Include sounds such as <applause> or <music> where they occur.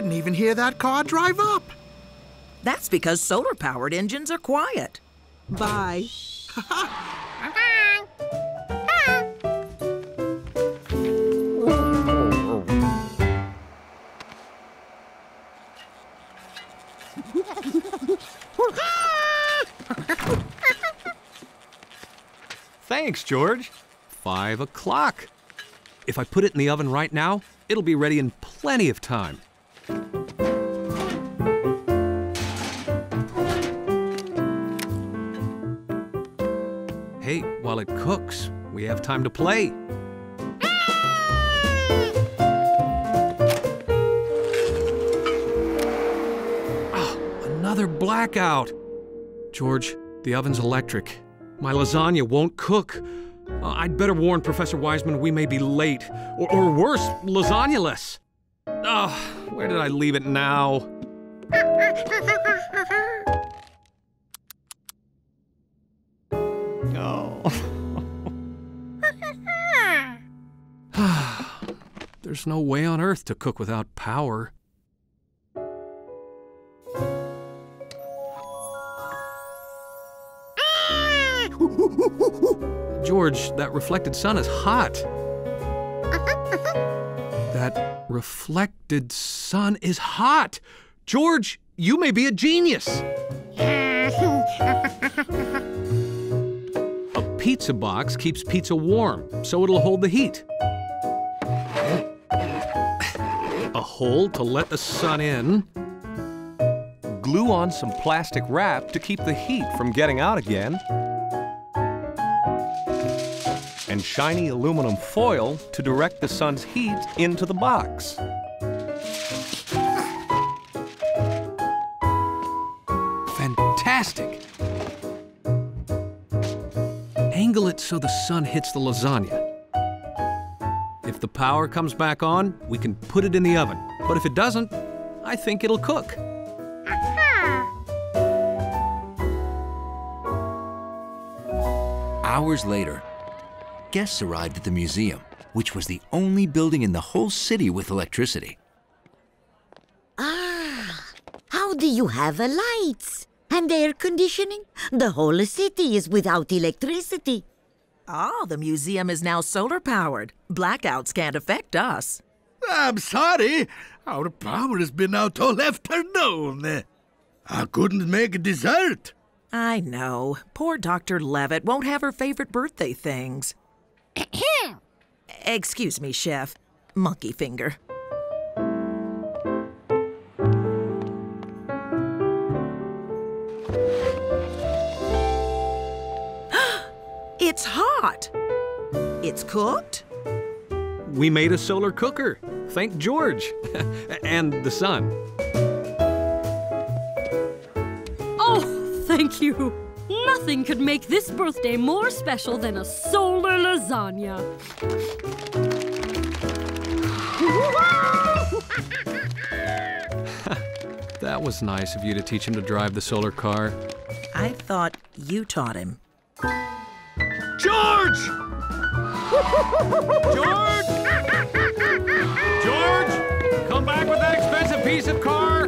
didn't even hear that car drive up. That's because solar powered engines are quiet. Bye. Thanks, George. Five o'clock. If I put it in the oven right now, it'll be ready in plenty of time. Hey, while it cooks, we have time to play. Ah, another blackout. George, the oven's electric. My lasagna won't cook. Uh, I'd better warn Professor Wiseman we may be late. Or, or worse, lasagna-less. Ugh, where did I leave it now? <laughs> Oh. <laughs> There's no way on earth to cook without power. <laughs> George, that reflected sun is hot. That reflected sun is hot. George, you may be a genius. <laughs> Pizza box keeps pizza warm, so it'll hold the heat. A hole to let the sun in. Glue on some plastic wrap to keep the heat from getting out again. And shiny aluminum foil to direct the sun's heat into the box. Fantastic! Angle it so the sun hits the lasagna. If the power comes back on, we can put it in the oven. But if it doesn't, I think it'll cook. Hours later, guests arrived at the museum, which was the only building in the whole city with electricity. Ah, how do you have a lights and air conditioning? The whole city is without electricity. Ah, the museum is now solar powered. Blackouts can't affect us. I'm sorry. Our power has been out all afternoon. I couldn't make dessert. I know. Poor Dr. Levitt won't have her favorite birthday things. Excuse me, Chef. Monkey finger. It's hot. It's cooked. We made a solar cooker. Thank George. <laughs> and the sun. Oh, thank you. Nothing could make this birthday more special than a solar lasagna. <laughs> That was nice of you to teach him to drive the solar car. I thought you taught him. George! George! <laughs> George! Come back with that expensive piece of car!